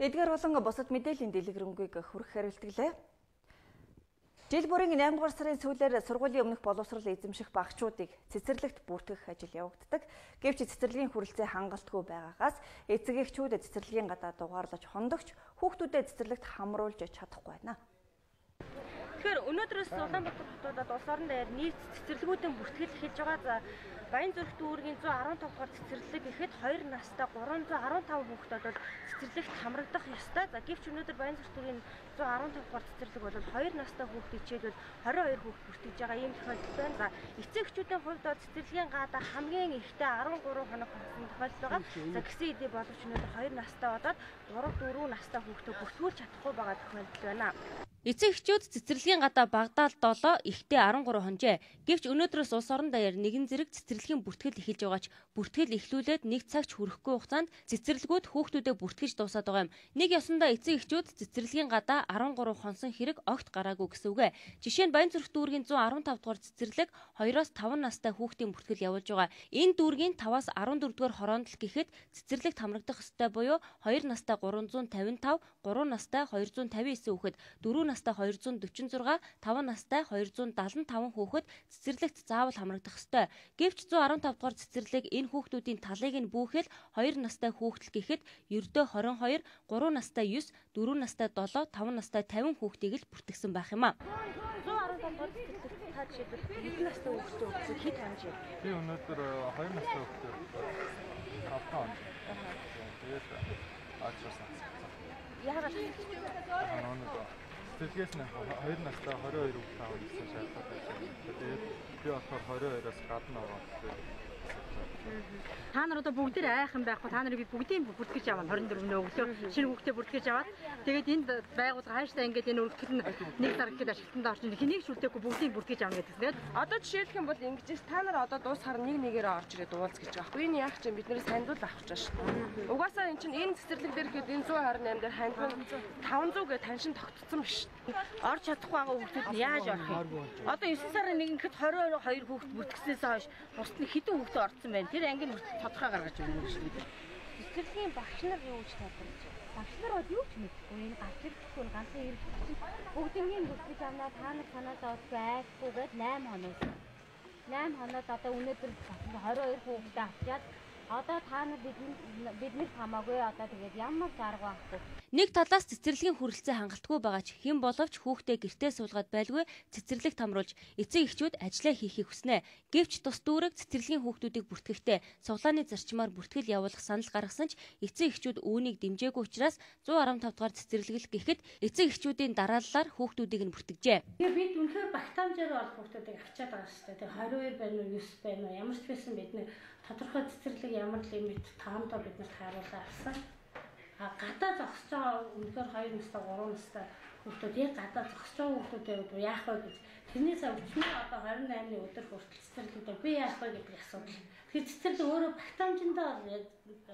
Эдгээр болон бусад мэдээллийн дэлгэрэнгүй хүрэх хариултгэлээ. Жил бүрийн 8 дугаар сарын сүүлээр сургуулийн өмнөх боловсрол эзэмших багчуудыг цэцэрлэгт бүртгэх ажил явагддаг. Гэвч цэцэрлэгийн хүрэлцээ хангалтгүй байгаагаас эцэг эхчүүд цэцэрлэгийн гадаа дугаарлаж хондогч хүүхдүүдэд цэцэрлэгт хамруулж чадахгүй байна. Тэгэхээр өнөөдрөөс Улаанбаатар хотод улс орон дээр нийт цэцэрлэгүүдийн бүртгэл эхэлж байгаа. За Баян зүрх дүүргийн 115 дугаар цэцэрлэг гэхэд 2 настай 315 хүүхдүүд бол цэцэрлэгт хамрагдах ёстой. За гэвч өнөөдөр Баян зүрх дүүргийн 115 дугаар цэцэрлэг бол 2 настай хүүхдүүд хичээлбэл 22 хүүхд бүртгэж байгаа ийм тохиолдол байна. За эцэгчүүдийн хувьд бол цэцэрлэгийн гадаа хамгийн ихтэй 13 хоног болсон тохиолдол байгаа. За гисэн эдээ боловч өнөөдөр 2 настай болоод 3 4 настай хүүхдүүд бүртгүүлж чадахгүй байгаа тохиолдол байна. Эцэг эхчүүд цэцэрлэгийн гадаа багадаа 7, ихтэй 13 хонжээ. Гэвч өнөөдрөөс улс орон даяар нэгэн зэрэг цэцэрлэгийн бүртгэл эхэлж байгаач бүртгэл эхлүүлээд нэг цагч хүрэхгүй хугацаанд цэцэрлэгүүд хүүхдүүдэд бүртгэж дуусаад байгаа юм. Нэг ёсондоо эцэг эхчүүд цэцэрлэгийн гадаа 13 хонсон хэрэг огт гараагүй гэсэн үг ээ. Жишээ нь Баян зүрх дүүргийн 115 дугаар цэцэрлэг 2-оос 5 настай хүүхдийн бүртгэл явуулж байгаа. Энэ дүүргийн 5-аас 14 дугаар хороонд л гэхэд цэцэрлэгт хамрагдах ёстой буюу 2 настай 355, 3 настай 259 хүүхэд, 4 настай 246, 5 настай 275 хүүхэд цэцэрлэгт заавал хамрагдах ёстой. Гэвч 115 дугаар цэцэрлэг энэ хүүхдүүдийн талыг нь бүүхэл 2 настай хүүхдэл гэхэд ердөө 22, 3 настай 9, 4 настай 7, 5 настай 50 хүүхдийг л бүртгэсэн байх юм а. 115 дугаар цэцэрлэгт та жишээлбэл хэдэн настай хүүхдээ өгсөн хэд хонжээ? Би өнөөдөр 2 э, настай хүүхдээ 5 хонж. Тэгээд аачаас Яагаад Сэтгэлгээс нь 2 настай 22 хүүхд таав гэсэн шаардлага байж байна. Тэгээд би болохоор 22-оос гадна байгаа. Та нар одоо бүгд айхан байхгүй та нарыг би бүгдийг бүртгэж аваа 24-ний өглөө шинэ хүүхдээ бүртгэж аваад тэгээд энд байгуулга хааштай ингээд энэ өргөдөл нь нэг сар гэхэд ашиглалтанд орж хэнийг шүлдээгүй бүгдийг бүртгэж авна гэдэг. Тэгээд одоо жишээлх юм бол ингэж та нар одоо дуусахаар нэг нэгээр орж ирээд уулз гэж байгаа. Энэ яах чинь биднээс хандвал авах гэж шүү. Угаасаа эн чинь энэ цэцэрлэг дээр гэхэд энэ 128 дээр хандвал 500 гэ таншин тогтцсон биш. Орж чадахгүй байгаа хүүхдүүд яаж орох юм? Одоо 9 сарын 1 гэхэд 22 хүүхд бүртгэснээс хойш бусд нь хэдэн хүүхд орсон байна. Тэр анги нь тодорхой гаргаж өгнө гэж бид. Цэцэрлэгийн багш нар юу гэж тайлбарлаж байна? Багш нар бол юу ч мэдэхгүй. Энэ гарч ирэхгүй ганцхан ирэх чинь бүгднийг бүртгэж авнаа та нар санаасаа олгүй айхгүйгээд 8 хоног. 8 хоноод одоо өнөөдөр 22 хүүхдээ авчаад одоо та нар бидний биднэрт хамаагүй одоо тэгээд ямар зарга байхгүй Нэг талаас цэцэрлэгийн хүрэлцээ хангалтгүй байгаа ч хэн боловч хүүхдээ гэртээ суулгаад байлгүй цэцэрлэг тамруулж эцэг эхчүүд ажиллаа хийхийг хүснэ. Гэвч тус дүүрэг цэцэрлэгийн хүүхдүүдийг бүртгэхдээ цуглааны зарчмаар бүртгэл явуулах санал гаргасан ч эцэг эхчүүд үүнийг дэмжээгүй учраас 115 дугаар цэцэрлэгэл гэхэд эцэг эхчүүдийн дарааллаар хүүхдүүдийг нь бүртгэжээ. Тэгээ бид үнэхээр багтаамжаар бол хүүхдүүдийг авчаад байгаа шүү дээ. Тэгээ 22 байна уу 9 байна уу ямар ч байсан бид нэг тодорхой цэцэрлэг ямар лимит таамдаа биднэрт харуулсан авсан. Гадаа зогсож байгаа үнэхээр 2 настай 3 настай хүүхдүүд яг гадаа зогсож байгаа хүүхдүүдээ яах вэ гэж. Тэрнээс өчнөө одоо 28-ны өдөр хүртэл цэцэрлэгдээ би яах вэ гэдэг асуудал. Тэгэхээр цэцэрлэг өөрөө багтаамжиндаа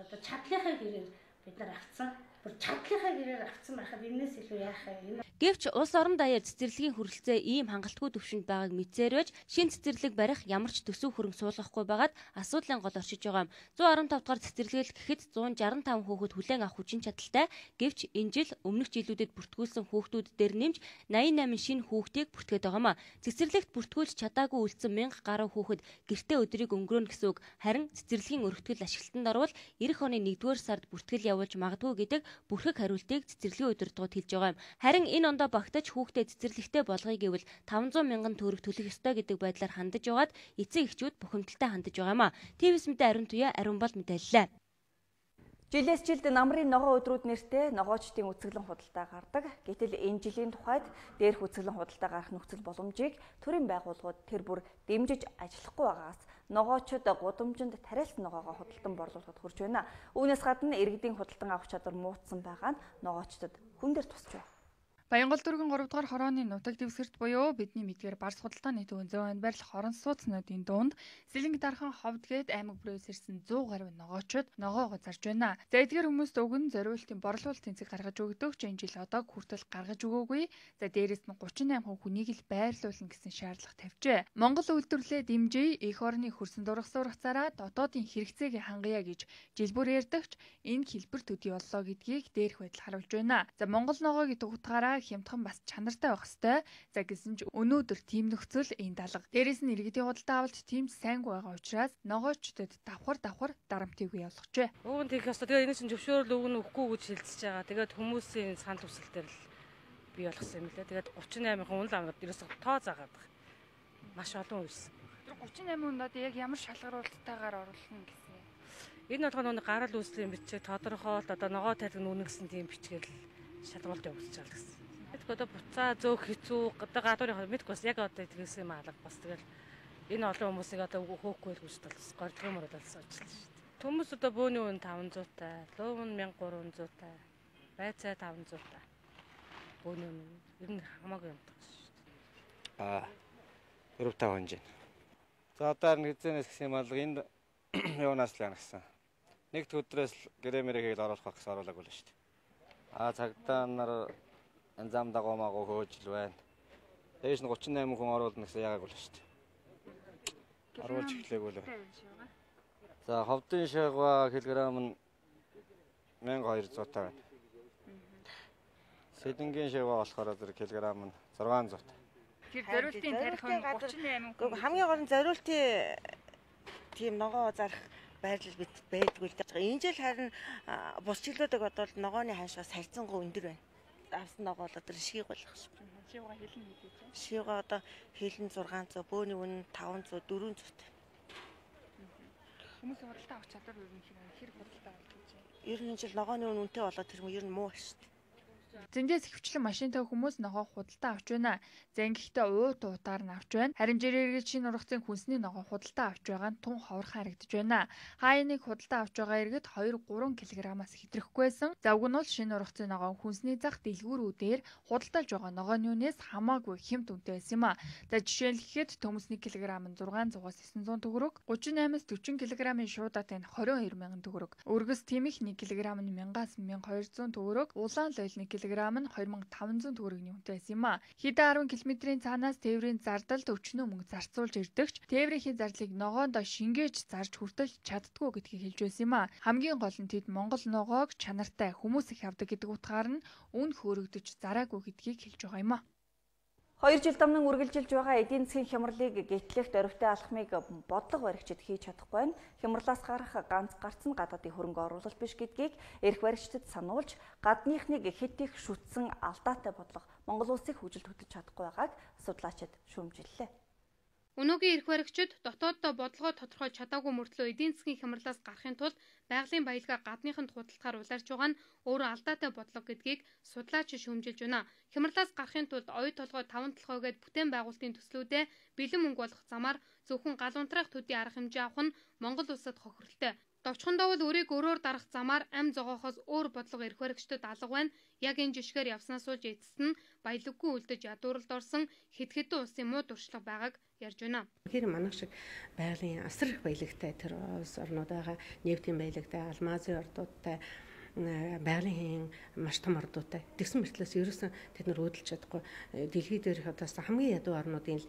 одоо чадлынхаа гэрээр бид нар авцсан бүр чадлынхаа гэрээр авцсан байхад энэс илүү яах вэ? Гэвч улс орон даяар цэцэрлэгийн хүрэлцээ ийм хангалтгүй төвшөнд байгааг мэдсээрвэж шин цэцэрлэг барих ямар ч төсөв хөрөнгө суулгахгүй байгаад асуудлын гол оршиж байгаа юм. 115 дугаар цэцэрлэгэл гэхэд 165 хүүхэд хүлээн авах хүчин чадалтай. Гэвч энэ жил өмнөх жилүүдэд бүртгүүлсэн хүүхдүүд дээр нэмж 88 шинэ хүүхдийг бүртгээд байгаа маа. Цэцэрлэгт бүртгүүлж чадаагүй үлдсэн 1000 гаруй хүүхэд гэртээ өдрийг өнгөрөөнө гэсэн үг. Харин цэцэрлэгийн өргөтгөл ашиглалтанд орвол эх оны 1-р сард бүртгэл явуулж магадгүй гэдэг бүрхэг хариултыг цэцэрлэгийн удирдгууд хэлж байгаа юм. Харин энэ ондоо багтаж хүүхдээ цэцэрлэгтэй болгоё гэвэл 500 мянган төгрөг төлөх ёстой гэдэг байдлаар хандаж байгаад эцэг эхчүүд бухимдалтай хандаж байгаа юм а. ТВС мэдээ ариун туяа ариун бол мэдээллээ. Жилээс жилд намрын ногоо өдрүүд нэртэй ногоочдын үцэглэн худалдаа гардаг. Гэтэл энэ жилийн тухайд дээрх үцэглэн худалдаа гарах нөхцөл боломжийг төрийн байгууллагууд тэр бүр дэмжиж ажиллахгүй байгаас ногоочд гудамжинд тариалсан ногоогоо худалдан борлуулахад хүрч байна. Үүнээс гадна иргэдийн худалдан авах чадвар муутсан байгаа нь ногоочдод хүн дээр тусч байна. Баянгол дүүргийн 3 дугаар хорооны нутаг дэвсгэрт буюу бидний мэдгээр Барс худалдааны төвөн зөөн байрлах хорон сууцнуудын дунд Сэлэнг дархан ховд гээд аймаг бүрээс ирсэн 100 гаруй ногоочууд ногоогоо зарж байна. За эдгээр хүмүүст уг нь зориултын борлуулалт тэнцэг гаргаж өгдөг ч энэ жил одоо хүртэл гаргаж өгөөгүй. За дээрэс нь 38 хүнийг л байрлуулна гэсэн шаардлага тавьжээ. Монгол үйлдвэрлэлээ дэмжиж эх орны хөрсөн дурах сургацаараа дотоодын хэрэгцээг хангая гэж жил бүр ярьдагч энэ хэлбэр төдий боллоо гэдгийг дээрх байдал харуулж байна. За Монгол ногоо гэдэг утгаараа хямдхан бас чанартай байх хэвээр. За гэсэн ч өнөөдөр тийм нөхцөл энэ далга. Дээрээс нь иргэдийн худалдаа авалт тийм сайнгүй байгаа учраас ногоочдод давхар давхар дарамтыг явуулчихжээ. Нь тийх ёстой. Тэгээд энэ чинь зөвшөөрөл өгнө үгүй гэж хэлчихэж байгаа. Тэгээд хүмүүсийн санал хүсэл дээр л бий болгосон юм лээ. Тэгээд 38 хүн л ангад ерөөсө тоо заагаад байгаа. Маш олон үйлсэн. Тэр 38 хүнд одоо яг ямар шалгаруулалтайгаар оруулна гэсэн юм. Энэ болгоо нүг гарал үүслийн бичиг тодорхойлт одоо ногоо тариг нүнэ гэсэн тийм бичгээр шалгуулт явуулж байгаа гэсэн. Одоо буцаа зөөх хэцүү одоо гадуурын мэдгүй бас яг одоо тэгсэн юм алга бас тэгэл энэ олон хүмүүсийг одоо хөөхгүй л гэж толс гордгоо мөр болж ажиллаж шүү дээ. Хүмүүс одоо бөөний үн 500 таа, лув нь 1300 таа, байцаа 500 таа. Бөөний үн ер нь хамаагүй юм таа шүү дээ. Аа. 4 5 хонжин. За одоо харин хизэнээс гэх юм бол энд юунаас л яна гэсэн. Нэгд өдрөөс гэрэмэрээ хийгээл оруулах гэсэн оруулаагүй л шүү дээ. Аа цагдаа нар дагуу магуу хөөжл байна. Дээш нь 38 хүн оруулна гэсэн яагаад л шүү дээ. Оруулж эхлэегүй л. За ховдын шагва килограмм нь 1200 таа байна. Сэлэнгийн шагва болохоор зэрэг килограмм нь 600 таа. Тэр зориултын тарих нь 38 хүн. Хамгийн гол нь зориултын тийм ногоо зарах байрлал бит байдгүй л дээ. Энэ жил харин бус жилүүдэг бодвол ногооны ханшаас харьцангуй өндөр байна. Авсан ногоо бол одоо шийг болох шиг. Шийга хэлэн мэдээж. Шийга одоо хэлэн 600, бөөний үн 500, 400 таа. Хүмүүс худалдаа авах чадвар ер нь хэрэг худалдаа авах гэж. Ер нь жил ногооны үн үнэтэй болоод тэр юм ер нь муу шүү дээ. Зэндээс хөвчлэн машинтай хүмүүс ногоо худалдаа авч байна. За ингэхдээ уут уутаар нь авч байна. Харин жирэргэл шинэ ургацын хүнсний ногоо худалдаа авч байгаа нь тун ховорхон харагдаж байна. Хаяныг худалдаа авч байгаа иргэд 2 3 кг-аас хэтрэхгүй байсан. За уг нь бол шинэ ургацын ногоо хүнсний зах дэлгүүрүүдээр худалдаалж байгаа ногооны үнээс хамаагүй хямд үнэтэй байсан юм а. За жишээлхэхэд төмөсний килограмм нь 600-аас 900 төгрөг, 38-аас 40 кг-ын шуудатай нь 22 мянган төгрөг. Өргөс тэмих 1 кг нь 1000-аас 1200 төгрөг, улаан лойл 1 кг нь 2500 төгрөгийн үнэтэй байсан юм а. Хэдэн 10 км-ийн цаанаас тээврийн зардалд өчнөө мөнгө зарцуулж ирдэгч тээврийнхээ зарлыг ногоондоо шингээж зарж хүртэл чаддгүй гэдгийг хэлж байсан юм а. Хамгийн гол нь тэд Монгол ногоог чанартай хүмүүс их авдаг гэдэг утгаар нь үн хөөрөгдөж зараагүй гэдгийг хэлж байгаа юм а. Хоёр жил дамнан үргэлжилж байгаа эдийн засгийн хямралыг гэтлэх дөрвтэй алхмыг бодлого баригчид хийж чадахгүй нь хямралаас гарах ганц гарц нь гадаадын хөрөнгө оруулалт биш гэдгийг эрх баригчдад сануулж гадныхныг хэд их шүтсэн алдаатай бодлого Монгол улсыг хүжилт хөтлөж чадахгүй байгааг судлаачид шүүмжиллээ. Өнөөгийн эрх баригчид дотооддоо бодлогоо тодорхойлж чадаагүй мөртлөө эдийн засгийн хямралаас гарахын тулд байгалийн баялгаа гадныханд худалдахаар улаарч байгаа нь өөрөө алдаатай бодлого гэдгийг судлаач шүүмжилж байна. Хямралаас гарахын тулд оюу толгой таван толгой гээд бүтээн байгуулалтын төслүүдээ бэлэн мөнгө болох замаар зөвхөн гал унтраах төдий арга хэмжээ авах нь Монгол улсад хохирлтой. Довчхондоо бол өрийг өрөөр дарах замаар ам зогоохоос өөр бодлого эрх баригчдад алга байна. Яг энэ жишгээр явснаас ууж эцэст нь баялаггүй үлдэж ядууралд орсон хэд хэдэн улсын муу дуршлаг байгааг ярьж байна. Тэгэхээр манайх шиг байгалийн асар их баялагтай тэр улс орнууд байгаа нефтийн баялагтай, алмазын ордуудтай байгалийн маш том ордуутай. Тэгсэн мөртлөөс ерөөсөн тэд нар өөдөлж чадахгүй дэлхий дээрх одоо хамгийн ядуу орнуудын л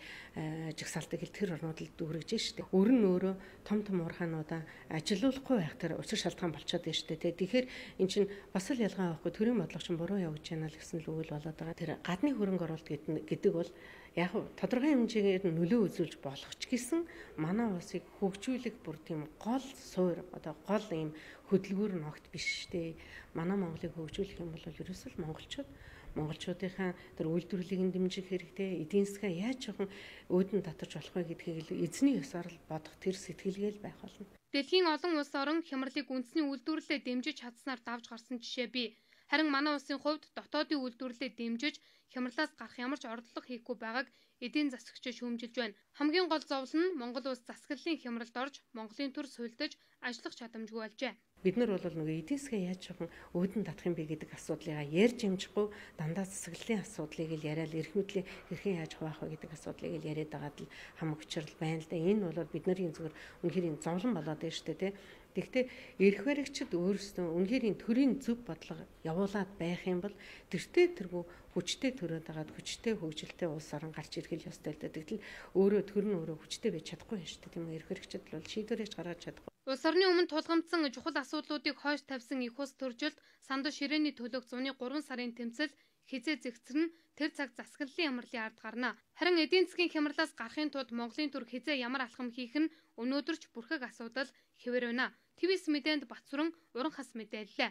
жагсаалтыг хэл тэр орнууд л дүүргэж штэ. Өөр нь өөрөө том том уурхаануудаа ажилуулахгүй байх тэр учир шалтгаан болчиход байна штэ. Тэгэхээр эн чинь бас л ялгаа байхгүй төрийн бодлого чинь буруу явж байна л гэсэн л үйл болоод байгаа. Тэр гадны хөрөнгө оруулалт гэдэг бол яг тодорхой хэмжээгээр нөлөө үзүүлж болох ч гэсэн манай улсыг хөгжүүлэх бүр тийм гол суур одоо гол ийм хөдөлгүүр ногт биш штэ. Манай Монголыг хөгжүүлэх юм бол ерөөсөл монголчууд монголчуудынхаа тэр үйлдвэрлэлийг нь дэмжих хэрэгтэй, эдийн засгаа яаж жоохон өөдөн татаж болох вэ гэдгийг эзний ёсоор л бодох тэр сэтгэлгээл байх болно. Дэлхийн олон улс орон хямралыг үндэсний үйлдвэрлэлээ дэмжиж чадсанаар давж гарсан жишээ бий. Харин манай улсын хувьд дотоодын үйлдвэрлэлээ дэмжиж хямралаас гарах ямар ч оролдлого хийхгүй байгааг эдийн засагч шүүмжилж байна. Хамгийн гол зовлон нь Монгол улс засаглалын хямралд орж Монголын төр суйлдаж ажиллах чадамжгүй болжээ. Бид нар бол нөгөө эдийн засгийн яаж жоохон өвдөн татах юм бэ гэдэг асуудлыг ярьж хэмжихгүй дандаа засаглалын асуудлыг л яриад эрх мэдлийн хэрхэн яаж хуваах вэ гэдэг асуудлыг л яриад байгаад л хамаг учрал байна л да. Энэ бол бидний зүгээр үнэхээр энэ зовлон болоод байна шүү дээ, тий. Тэгэхдээ эрх баригчид өөрсдөө үнэхээр энэ төрийн зөв бодлого явуулаад байх юм бол тэртээ тэргүй хүчтэй төрөөд байгаад хүчтэй хөгжилтэй улс орон гарч ирэх ёстой л дээ. Тэгтэл өөрөө төр нь өөрөө хүчтэй байж чадахгүй юм шүү дээ. Тийм эрх баригчид бол шийдвэрэж гаргаж чадахгүй. Улс орны өмнө тулгамдсан чухал асуудлуудыг хойш тавьсан их ус төржилд сандо ширээний төлөөх зуны 3 сарын тэмцэл хизээ зэгцэр нь тэр цаг засаглалын ямарлын ард гарна. Харин эдийн засгийн хямралаас гарахын тулд Монголын төр хизээ ямар алхам хийх нь өнөөдөрч бүрхэг асуудал хэвээр байна. ТВС мэдээнд Батсүрэн уран хас мэдээллээ.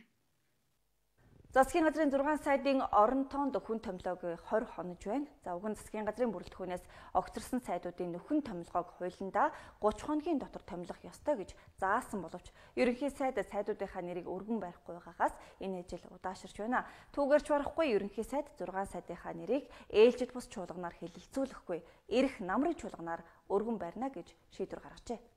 Засгийн газрын 6 сайдын орон тоонд хүн томилоог 20 хонож байна. За уг нь засгийн газрын бүрэлдэхүүнээс огцорсон сайдуудын нөхөн томилгоог хуулиндаа 30 хоногийн дотор томилох ёстой гэж заасан боловч ерөнхий сайд сайдуудынхаа нэрийг өргөн барихгүй байгаагаас энэ ажил удаашрч байна. Түүгээрч барахгүй ерөнхий сайд 6 сайдынхаа нэрийг ээлжид бус чуулганаар хэлэлцүүлэхгүй, эрх намрын чуулганаар өргөн барина гэж шийдвэр гаргажээ.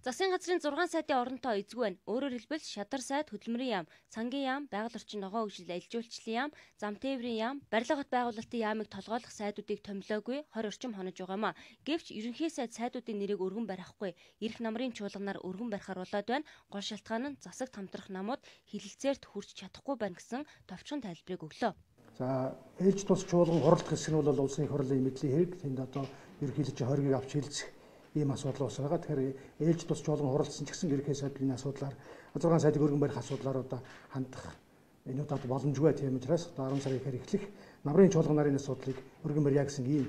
Засгийн газрын 6 сайдын оронтой эзгүй байна. Өөрөөр хэлбэл шадар сайд, хөдөлмөрийн яам, сангийн яам, байгаль орчин ногоо хөгжил ажилжуулчлалын яам, зам тээврийн яам, барилга хот байгуулалтын яамыг толгойлох сайдуудыг томилоогүй 20 орчим хонож байгаамаа. Гэвч ерөнхий сайд сайдуудын нэрийг өргөн барихгүй, эрх намрын чуулганаар өргөн барихаар болоод байна. Гол шалтгаан нь засагт хамтрах намууд хилэлцээрт хүрч чадахгүй байна гэсэн товчхон тайлбарыг өглөө. За ээлж тус чуулган хуралдах хэсэг нь бол улсын хурлын мэдлийн хэрэг. Тэнд одоо ерөнхийлөгч хоргийг авч хэлцэх ийм асуудал ус байгаа. Тэгэхээр ээлж тус жолон хуралдсан ч гэсэн ерхий сайдлын асуудлаар 6 сайдыг өргөн барих асуудлаар одоо хандах энэ удаад боломжгүй тийм учраас одоо 10 сарын ихээр эхлэх намрын чуулган нарын асуудлыг өргөн барья гэсэн ийм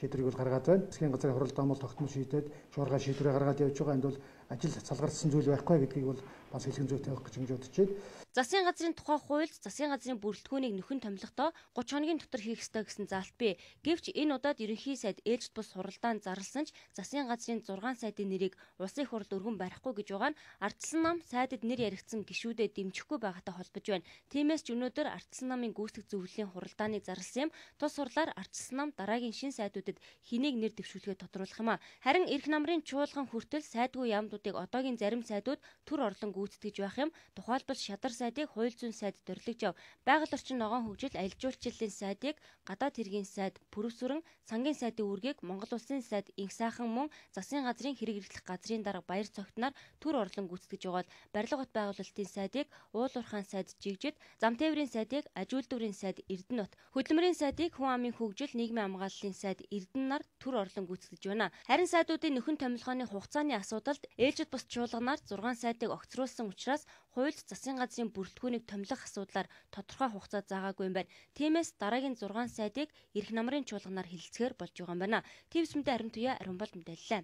шийдвэрийг бол гаргаад байна. Засгийн газрын хурал даамал тогтмол шийдээд шуурга шийдвэрээ гаргаад явж байгаа. Энд бол ажил салгарсан зүйл байхгүй гэдгийг бол бас хэлхэн зүйтэй байх гэж бодож байна. Засгийн газрын тухай хуульд засгийн газрын бүрэлдэхүүнийг нөхөн томилохдоо 30 хоногийн дотор хийх ёстой гэсэн заалт бий. Гэвч энэ удаад ерөнхий сайд ээлжид бус хуралдаан зарласан ч засгийн газрын 6 сайдын нэрийг улсын хуралд өргөн барихгүй гэж байгаа нь ардсан нам сайдад нэр яригдсан гишүүдэд дэмжихгүй байгаатай холбож байна. Тиймээс ч өнөөдөр ардсан намын гүйцэтгэх зөвлөлийн хуралдааныг зарласан юм. Тус хурлаар ардсан нам дараагийн шин сайдуудад хэнийг нэр дэвшүүлэхээ тодруулах юм а. Харин эрх намрын чуулган хүртэл сайдгүй яамдуудыг одоогийн зарим сайдууд төр орлон гүйцэтгэж байх юм. Тухайлбал шадар сайдыг хууль зүйн сайд төрлөж ав. Байгаль орчин ногоон хөгжил аялал жуулчлалын сайдыг гадаад хэргийн сайд Пүрвсүрэн сангийн сайдын үргийг Монгол улсын сайд Инх сайхан мөн засгийн газрын хэрэг эрхлэх газрын дарга баяр цогтноор төр орлон гүйцэтгэж байгаад барилга бот байгуулалтын сайдыг уулуурхаан сайд Жигжид, Замтээврийн сайдыг Ажуулдврын сайд Эрдэнэт, Хөдөлмөрийн сайдыг Хүн амын хөгжил нийгмийн хамгааллын сайд Эрдэнэ нар төр орлон гүйцэтгэж байна. Харин сайдуудын нөхөн томилгооны хугацааны асуудалд ээлжид бус чуулганаар 6 сайдыг огцруулсан учраас хуульд засгийн газрын бүрэлдэхүүнийг томилох асуудлаар тодорхой хугацаа заагаагүй юм байна. Тиймээс дараагийн 6 сайдыг эрх намрын чуулганаар хилцгээр болж байгаа юм байна. Твс мэдээ ариун туяа ариун бол мэдээллээ.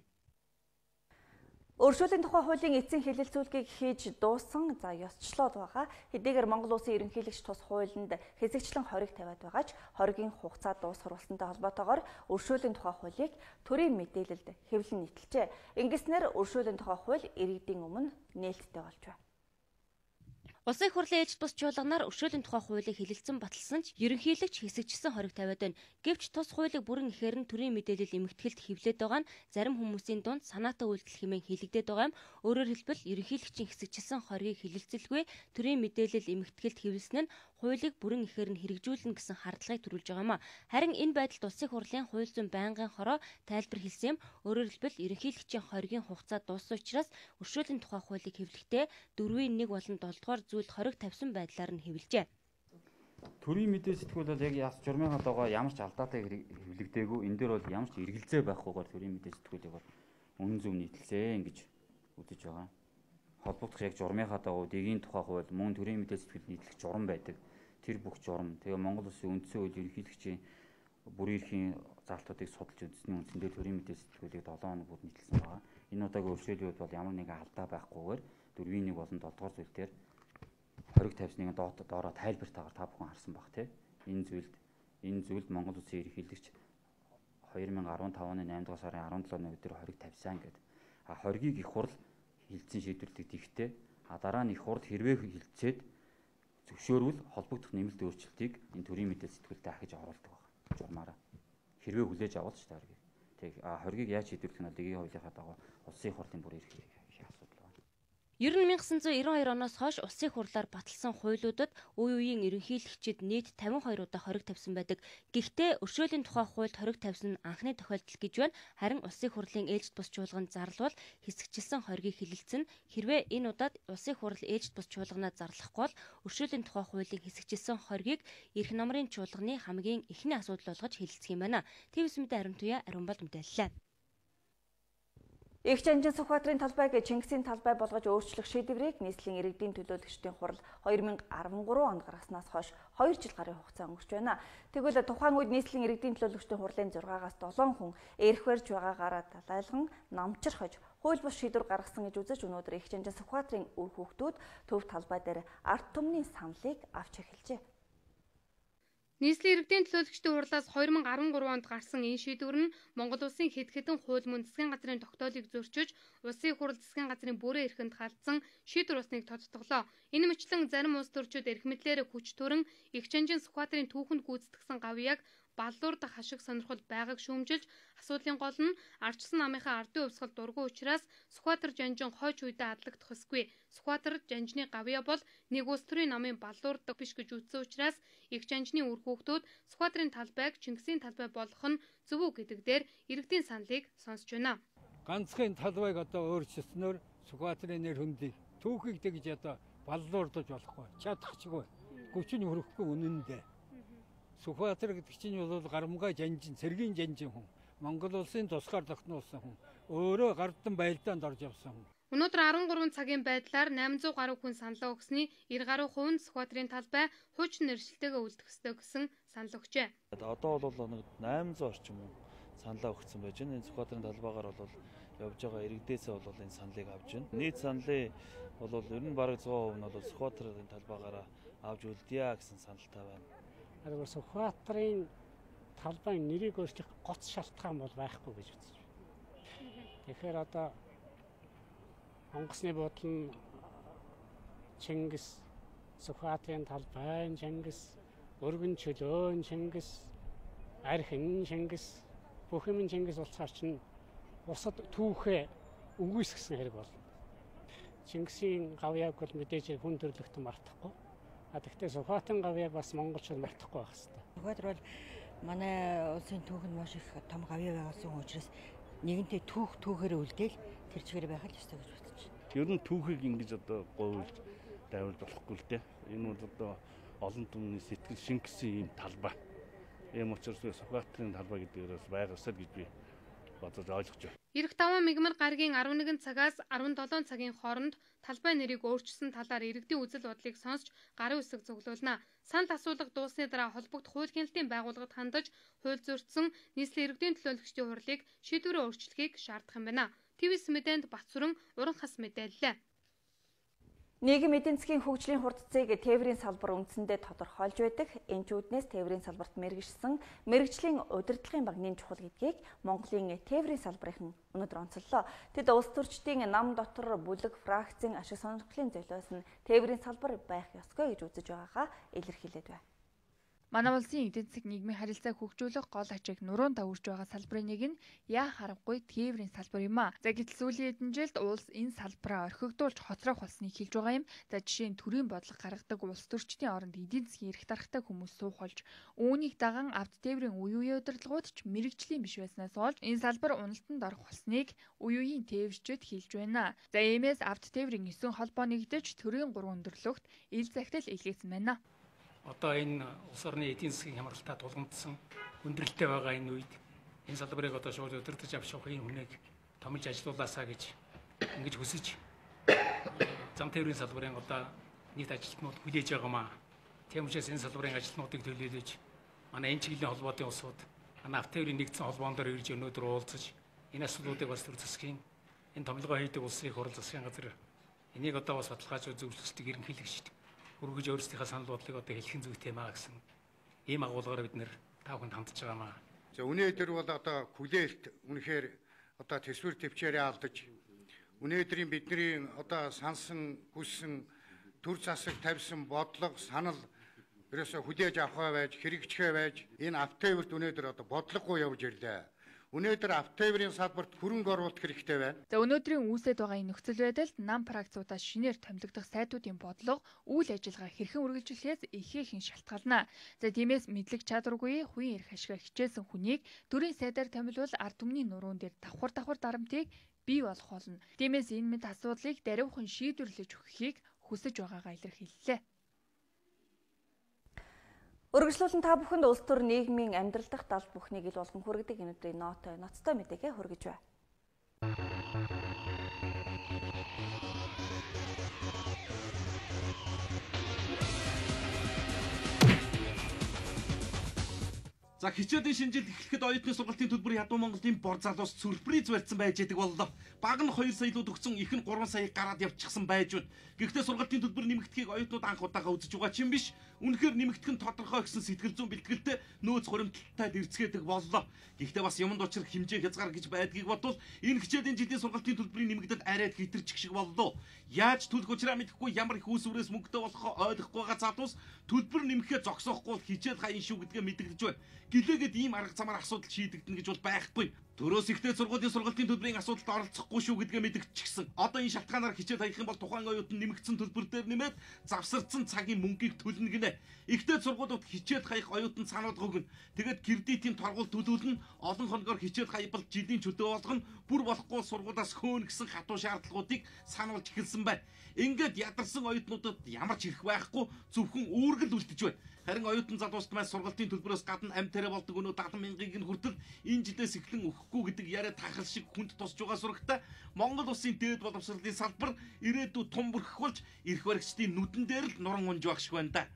Өршөөлийн тухай хуулийн эцсийн хэлэлцүүлгийг хийж дууссан за ёсчлоод байгаа. Хэдийгээр Монгол улсын ерөнхийлөгч тус хуулинд хэсэгчлэн хориг тавиад байгаа ч хоригийн хугацаа дуусгаруулсантай холбоотойгоор өршөөлийн тухай хуулийг төрийн мэдээлэлд хэвлэн нийтэлжээ. Ингэснээр өршөөлийн тухай хууль иргэдийн өмнө нээлттэй болж байна. Улсын их хурлын ээж тус чуулганаар өршөөлийн тухай хуулийг хэлэлцэн баталсан ч ерөнхийлөгч хэсэгчсэн хориг тавиад байна. Гэвч тус хуулийг бүрэн ихээр нь төрийн мэдээлэл эмгэтгэлд хэвлээд байгаа нь зарим хүмүүсийн дунд санаатай үйлдэл хэмээн хэлэгдээд байгаа юм. Өөрөөр хэлбэл ерөнхийлөгчийн хэсэгчсэн хоригийг хэлэлцэлгүй төрийн мэдээлэл эмгэтгэлд хэвлэсэн нь хуулийг бүрэн ихээр нь хэрэгжүүлнэ гэсэн хардлагыг төрүүлж байгаа юм а. Харин энэ байдалд улсын хурлын хууль зүйн байнгын хороо тайлбар хэлсэн юм. Өөрөөр хэлбэл ерөнхийлөгчийн хоригийн хугацаа дууссан учраас өршөөлийн тухай хуулийг хэвлэхдээ дөрвийн нэг болон 7 дугаар зүйлд хориг тавьсан байдлаар нь хэвлэжээ. Төрийн мэдээ сэтгүүл бол яг яс журмын хадаагаа ямар ч алдаатай хэвлэгдээгүй. Энэ дээр бол ямар ч эргэлзээ байхгүйгээр төрийн мэдээ сэтгүүлийг бол үнэн зөв нийтлсэн гэж үзэж байгаа. Холбогдох яг журмынхаа дагуу дэгийн тухай хууль мөн төрийн мэдээ сэтгүүл нийтлэх журам байдаг тэр бүх журам тэгээ Монгол Улсын үндсэн хууль ерөнхийлөгчийн бүрийн эрхийн залтуудыг судалж үзсний үндсэндээ төрийн мэдээ сэтгүүлийг 7 хоног бүр нийтлсэн байгаа. Энэ удаагийн өршөөлийн үед бол ямар нэгэн алдаа байхгүйгээр дөрвийн нэг болон 7 дугаар зүйл дээр хориг тавьсныг доот доороо тайлбартаагаар та бүхэн харсан баг тий. Энэ зүйлд энэ зүйлд Монгол Улсын ерөнхийлөгч 2015 оны 8 дугаар сарын 17-ны өдөр хориг тавьсан гэдэг. А хоригийг их хурл хилцэн шийдвэрлэдэг ихтэй. А дараа нь их хурл хэрвээ хилцээд зөвшөөрвөл холбогдох нэмэлт өөрчлөлтийг энэ төрийн мэдээлэл сэтгүүлтэй ахиж оруулдаг байна. Журмаараа хэрвээ хүлээж авал ч та хоргийг. Тэг хоргийг яаж шийдвэрлэх нь дэгийн хуулийнхаа дагуу улсын хурлын бүр ирэх асуудал. Ер нь 1992 оноос хойш улсын хурлаар баталсан хуулиудад үе үеийн ерөнхийлөгчид нийт 52 удаа хориг тавьсан байдаг. Гэхдээ өршөөлийн тухай хуульд хориг тавьсан нь анхны тохиолдол гэж байна. Харин улсын хурлын ээлжид бус чуулганд зарлуул хэсэгчилсэн хоригийг хилэлцэн хэрвээ энэ удаад улсын хурл ээлжид бус чуулганаа зарлахгүй бол өршөөлийн тухай хуулийн хэсэгчилсэн хоригийг эрх намрын чуулганы хамгийн эхний асуудал болгож хилэлцэх юм байна. ТВС мэдээ ариун туяа ариун бол мэдээллээ. Игч анжин Сүхбаатарын талбайг Чингисийн талбай болгож өөрчлөх шийдвэрийг нийслэлийн иргэдийн төлөөлөгчдийн хурал 2013 онд гаргаснаас хойш 2 жил гарын хугацаа өнгөрч байна. Тэгвэл тухайн үед нийслэлийн иргэдийн төлөөлөгчдийн хурлын 6-аас 7 хүн эрх барьж байгаагаараа далайлган намчирхож хууль бус шийдвэр гаргасан гэж үзэж өнөөдөр Игч анжин Сүхбаатарын үр хүүхдүүд төв талбай дээр арт түмний саналыг авч эхэлжээ. Нийслэлийн иргэдийн төлөөлөгчдийн хурлаас 2013 онд гарсан энэ шийдвэр нь Монгол улсын хэд хэдэн хууль мөн засгийн газрын тогтоолыг зөрчиж, улсын хурал засгийн газрын бүрэн эрхэнд халдсан шийдвэр усныг тодтоглоо. Энэ мэтлэн зарим улс төрчид эрх мэдлээр хүч төрөн их чанжин Сүхбаатарын түүхэнд гүйцэтгэсэн гавьяаг баллуур дах ашиг сонирхол байгааг шүүмжилж асуудлын гол нь арчсан намынхаа ардын өвсгөл дургу учраас Сүхбаатар жанжин хойч үедээ адлагдах ёсгүй. Сүхбаатар жанжны гавья бол нэг улс төрийн намын баллуур дах биш гэж үзсэн учраас их жанжны үр хүүхдүүд Сүхбаатарын талбайг Чингисийн талбай болгох нь зөв үү гэдэг дээр иргэдийн саналыг сонсч байна. Ганцхан талбайг одоо өөрчлөснөөр Сүхбаатарын нэр хүндийг түүхийг тэгж одоо баллуурдаж болохгүй. Чадахчгүй. Хүчин хөрөхгүй үнэндээ Сүхбаатар гэдэг чинь бол гарамгай жанжин, цэргийн жанжин хүн. Монгол улсын тусгаар тогтнуулсан хүн. Өөрөө гардан байлдаанд орж явсан хүн. Өнөөдөр 13 цагийн байдлаар 800 гаруй хүн саналаа өгсөний 90 гаруй хувь нь Сүхбаатарын талбай хуучин нэршилтэйгээ үлдэх ёстой гэсэн санал өгчээ. Одоо бол нэг 800 орчим хүн саналаа өгсөн байж байна. Энэ Сүхбаатарын талбайгаар бол явж байгаа иргэдээсээ бол энэ саналыг авж байна. Нийт саналын бол ер нь бараг 100% нь бол Сүхбаатарын талбайгаараа авч үлдъя гэсэн саналтай байна. Харин Сүхбаатарын талбайн нэрийг өөрчлөх гоц шалтгаан бол байхгүй гэж үзэж байна. Тэгэхээр одоо онгоцны бодол нь Чингис Сүхбаатарын талбайн Чингис өргөн чөлөөн Чингис архин Чингис бүх юм Чингис болцоор чинь бусад түүхээ үгүйсгэсэн хэрэг болно. Чингисийн гавьяаг бол мэдээж хүн төрлөختөн мартахгүй А тэгтээ Сүхбаатан гавьяа бас монголчууд мартахгүй байх хэрэгтэй. Сүхбаатар бол манай улсын түүхэнд маш их том гавьяа байгасан учраас нэгэнтээ түүх түүхээр үлдээл тэр чигээр байх л ёстой гэж бодож байна. Ер нь түүхийг ингэж одоо говьлж дайвуулж болохгүй л дээ. Энэ бол одоо олон түмний сэтгэл шингэсэн юм талбай. Ийм учраас Сүхбаатарын талбай гэдэг нь байх ёстой гэж би бодож ойлгож байна. Ирэх 5 мигмар гаригийн 11 цагаас 17 цагийн хооронд талбай нэрийг өөрчилсөн талаар иргэдийн үзэл бодлыг сонсч гарын үсэг зөвлөлнө. Санал асуулга дуусны дараа холбогд хууль хяналтын байгууллагад хандаж хууль зөрчсөн нийслэлийн иргэдийн төлөөлөгчдийн хурлыг шийдвэрээ өөрчлөхийг шаардах юм байна. ТВС мэдээнд Батсүрэн уран хас мэдээллээ. Нийгэм эдийн засгийн хөгжлийн хурдцыг тээврийн салбар үндсэндээ тодорхойлж байдаг. Энчүүднээс тээврийн салбарт мэрэгжсэн мэрэгжлийн удирдлагын багнын чухал гэдгийг Монголын тээврийн салбарын өнөөдөр онцоллоо. Тэд улс төрчдийн нам дотор бүлэг фракцийн ашиг сонирхлын золиос нь тээврийн салбар байх ёсгүй гэж үзэж байгаагаа илэрхийлээд байна. Манай улсын эдийн засаг нийгмийн харилцааг хөгжүүлэх гол ачааг нуруунд давж байгаа салбарын нэг нь яа харахгүй тээврийн салбар юм а. За гэтэл сүүлийн хэдэн жилд улс энэ салбараа орхигдуулж хоцрох болсныг хэлж байгаа юм. За жишээ нь төрийн бодлого гаргадаг улс төрчдийн оронд эдийн засгийн эрх дарахтай хүмүүс суухолж үүнийг даган авт тээврийн үе үеийн удирдлагууд ч мэрэгжлийн биш байснаас болж энэ салбар уналтанд орох болсныг үе үеийн тээврчид хэлж байна. За иймээс авт тээврийн 9 холбоо нэгдэж төрийн 3 өндөрлөгт ил захидал илгээсэн байна одоо энэ улс орны эдийн засгийн хямралтаа тулгамдсан хүндрэлтэй байгаа энэ үед энэ салбарыг одоо шууд авч явах энэ хүнийг томилж ажилуулаасаа гэж ингэж хүсэж зам тээврийн салбарын одоо нийт ажилтнууд хүлээж байгаамаа. Тийм учраас энэ салбарын ажилтнуудыг төлөөлөж манай энэ чиглэлийн холбоотын улсууд манай автоэврийн нэгдсэн холбоон дээр ирж өнөөдөр уулзаж энэ асуудлуудыг бас төр засгийн энэ томилгоо хийдэг улсын хурал засгийн газар энийг одоо бас баталгаажуулж зөвлөсдөг ерөнхийлөгч үргэж өөрсдийнхээ санал бодлыг одоо хэлхэн зүйтэй маа гэсэн ийм агуулгаар бид нэр тав хүнд хандж байгаамаа. За өнөөдөр бол одоо хүлээлт үнэхээр одоо төсвөр төвчээрээ алдаж өнөөдрийн бидний одоо сансан хүссэн төр засаг тавьсан бодлого санал ерөөсө хүлээж авахаа байж, хэрэгжихээ байж энэ автоэвэрт өнөөдөр одоо бодлогогүй явж ирлээ. Өнөөдөр автоэврийн салбарт хөрөнгө оруулах хэрэгтэй байна. За өнөөдрийн үүсэт байгаа энэ нөхцөл байдалд нам практикуудаа шинээр томилогдох сайтуудын бодлого үйл ажиллагаа хэрхэн үргэлжлэхээс ихээхэн шалтгаална. За тиймээс мэдлэг чадваргүй хувийн эрх ашигаа хичээсэн хүнийг төрийн сайдаар томилвол ард түмний нуруунд дээр давхар давхар дарамтыг бий болох болно. Тиймээс энэ мэд асуудлыг даруйхан шийдвэрлэж өгөхийг хүсэж байгаагаа илэрхийллээ. Өргөжлүүлэн та бүхэнд улс төр нийгмийн амьдрал дахь далд бүхнийг ил болгон хүргэдэг өнөөдрийн нотой ноцтой мэдээгээ хүргэж байна. За хичээлийн шинжил эхлэхэд оюутны сургалтын төлбөр ядуу Монголын бор залуус сүрприз барьсан байж байгаа боллоо. Баг нь 2 саялууд өгсөн их нь 3 саяг гараад явчихсан байж байна. Гэхдээ сургалтын төлбөр нэмэгдэхийг оюутнууд анх удаага үзэж байгаа ч юм биш. Үнэхээр нэмэгдэх нь тодорхой гэсэн сэтгэл зүйн бэлтгэлтэй нөөц хуримтлалтай дэрцгээдэг боллоо. Гэхдээ бас юмд учрах хэмжээ хязгаар гэж байдгийг бодвол энэ хичээлийн жилийн сургалтын төлбөрийн нэмэгдэлд арайд хитэрчих шиг боллоо. Яаж төлөх учраа мэдэхгүй ямар их үүсвэрээс мөнгөтэй болох ойлгохгүй байгаа залуус төлбөр нэмэхээ зогсоохгүй хичээл хаян шүү гэдгээ мэдэгдэж байна гэлээгээд ийм арга замаар асуудал шийдэгдэнэ гэж бол байхгүй. Төрөөс ихтэй сургуулийн сургалтын төлбөрийн асуудалд оролцохгүй шүү гэдгээ мэдгдчихсэн. Одоо энэ шалтгаанаар хичээл хаях юм бол тухайн оюутан нэмэгдсэн төлбөр дээр нэмээд завсарсан цагийн мөнгийг төлнө гинэ. Ихтэй сургуулиуд хичээл хаях оюутан сануулга өгнө. Тэгээд кредитийн торгуул төлөвлөн олон хоногоор хичээл хаявбал жилийн чөлөө болгоно. Бүр болохгүй сургуулиас хөөн гэсэн хатуу шаардлагуудыг сануулж эхэлсэн байна. Ингээд ядарсан оюутнуудад ямар ч хэрэг байхгүй зөвхөн үүргэл үлдэж байна. Харин оюутан залуусд маань сургалтын төлбөрөөс гадна амь тариа болдог өнөө 70 мянгаыг нь хүртэл энэ жилээс эхлэн өгөхгүй гэдэг яриа тахал шиг хүнд тусж байгаа сурагтай Монгол улсын дээд боловсролын салбар ирээдүйд тун бүрхэх болж эрх баригчдын нүдэн дээр л нуран унж байх шиг байна да.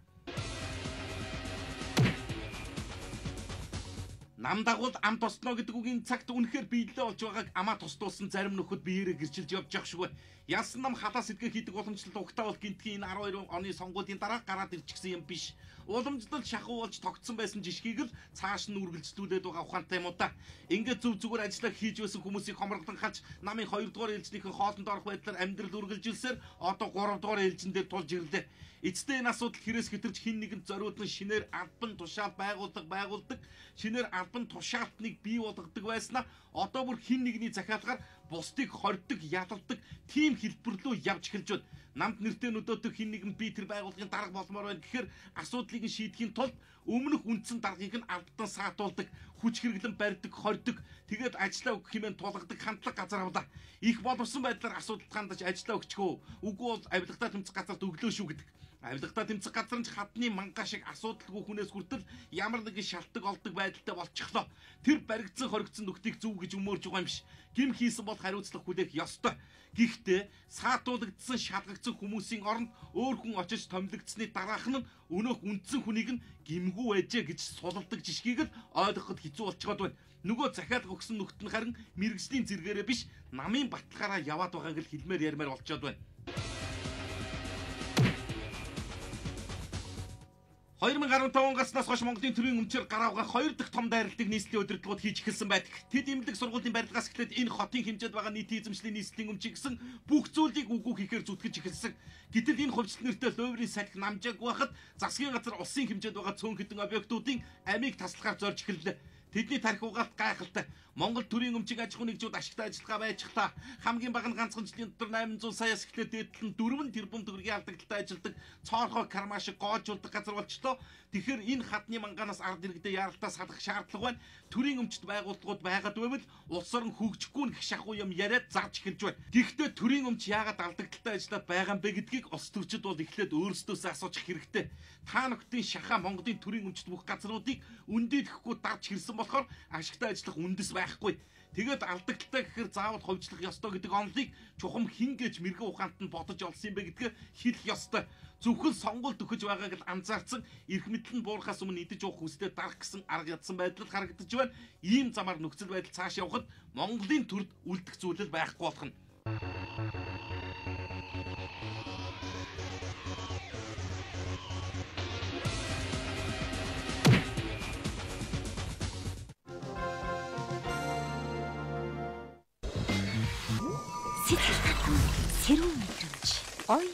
Нам дагуул ам тосноо гэдэг үгийн цагт үнэхээр биелэлээ олж байгааг амаа тусдуулсан зарим нөхөд биеэрээ гэрчилж явж явах байна. Ялсан нам халаа сэдгээ хийдэг уламжлалт угтаа бол гинтгийн энэ 12 оны сонгуулийн дараа гараад ирчихсэн юм биш. Уламжлалт шахуу болж тогтсон байсан жишгийг л цааш нь үргэлжлүүлээд байгаа ухаантай юм та. Ингээд зүв зүгээр ажиллаа хийж байсан хүмүүсийг хомроглон хаж намын 2 дугаар ээлжнийхэн хоолнд орох байдлаар амьдрал үргэлжилсээр одоо 3 дугаар ээлжин дээр тулж ирлээ. Эцтэй энэ асуудал хэрээс хэтэрч хин нэгэнд зориудлан шинээр албан тушаал байгуулдаг байгуулдаг шинээр албан тушаалтныг бий болгодог байснаа одоо бүр хин нэгний захиалгаар бусдыг хордог, ялалдаг тийм хэлбэр рүү явж эхэлж байна. Намд нэртэй нөдөөтөг хин нэгэн би тэр байгууллагын дарга болмоор байна гэхээр асуудлыг нь шийдэхийн тулд өмнөх үндсэн даргыг нь алдан саатуулдаг, хүч хэрэглэн барьдаг, хордог, тэгээд ажиллаа өгөх хэмээн тулгадаг хандлага газар авлаа. Их боловсон байдлаар асуудалд хандаж ажиллаа өгчихөө. Үгүй бол авилгатаа тэмцэх газарт өглөө шүү гэдэг. Авилгатаа тэмцэх газар нь хадны манга шиг асуудалгүй хүнээс хүртэл ямар нэгэн шалтгаан олдог байдалтай болчихлоо. Тэр баригдсан хоригдсон нүхтийг зүв гэж өмөрж байгаа юм биш. Гим хийсэн бол хариуцлага хүлээх ёстой. Гэхдээ саатуулагдсан шалгагдсан хүмүүсийн оронд өөр хүн очиж томилогдсны дараах нь өнөөх үндсэн хүнийг нь гимгүү байжээ гэж сулалдаг жишгийг л ойлгоход хэцүү болчиход байна. Нөгөө захиалга өгсөн нүхт нь харин мэрэгжлийн зэрэгээрээ биш намын баталгаараа яваад байгааг л хэлмээр ярмаар болчиход байна. 2015 оноос хойш Монголын төрийн өмчөөр гараавга 2 дахь том дайралтыг нийслэлийн удирдлагууд хийж эхэлсэн байдаг. Тэд имлэг сургуулийн барилгаас эхлээд энэ хотын хэмжээнд байгаа нийтийн эзэмшлийн нийслэлийн өмчийг гэсэн бүх зүйлийг үгүй хийхээр зүтгэж эхэлсэн. Гэтэл энэ хувьчлал нэртэй ловрийн салхи намжааг байхад засгийн газар улсын хэмжээнд байгаа цөөн хэдэн объектуудын амийг таслахаар зорж эхэллээ. Тэдний тарих угаалт гайхалтай. Монгол төрийн өмчийг аж ахуйн нэгжүүд ашигтай ажиллагаа байжхлаа. Хамгийн бага нь ганцхан жилийн дотор 800 саяас эхлээд дээдлэн 4 тэрбум төгрөгийн алдагталтай ажилдаг цоорхой кармашиг гоожулдаг газар болчлоо. Тэгэхээр энэ хадны манганаас ард иргэдээ яралтаа салах шаардлага байна. Төрийн өмчт байгууллагууд байгаад байвал улс орон хөгжихгүй гэх шахуу юм яриад зарж эхэлж байна. Гэхдээ төрийн өмч яагаад алдагталтай ажиллаад байгаа юм бэ гэдгийг улс төрчид бол эхлээд өөрсдөөсөө асууж хэрэгтэй. Та нөхдийн шахаа Монголын төрийн өмчт бүх газруудыг үндийдэхгүй дарж хэрсэн болохоор ашигтай ажиллах үндэс байхгүй. Тэгээд алдагдaltaй гэхээр заавал ховжлох ёстой гэдэг онолыг чухам хин гэж мэрэгэн ухаанд нь бодож олсон юм бэ гэдгээ хэлэх ёстой. Зөвхөн сонгуульд өгөж байгааг л анзаарсан эрх мэдэл нь буурахаас өмнө идэж уух хүстэй дарах гэсэн арга ядсан байдал харагдаж байна. Ийм замаар нөхцөл байдал цааш явхад Монголын төрд үлдэх зүйлэл байхгүй болох нь. Kierujmy, Oj,